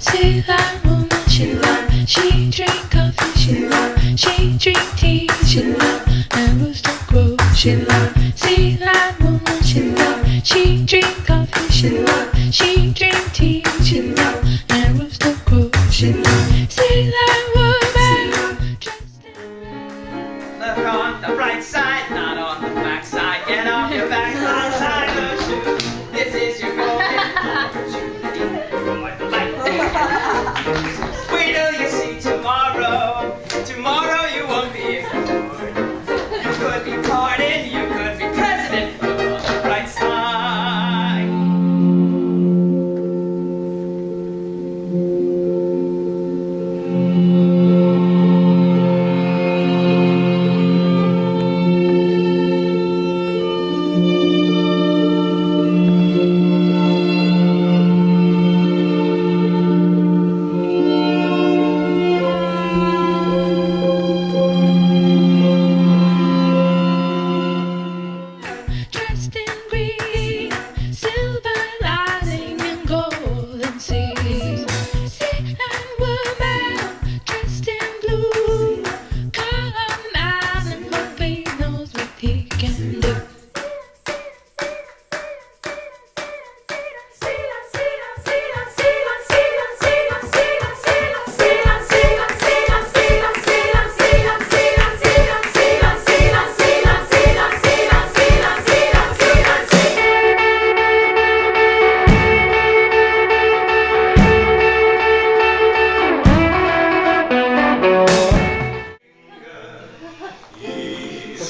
She love woman, she love. She drink coffee, she love. She drink tea, she love. And rooster crow, she love. She love woman, she love. She drink coffee, she love. She drink.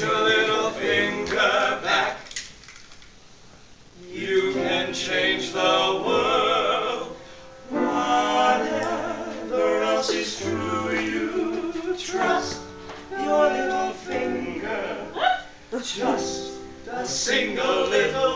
Your little finger back. You can change the world. Whatever else is true, you trust your little finger. Just a single little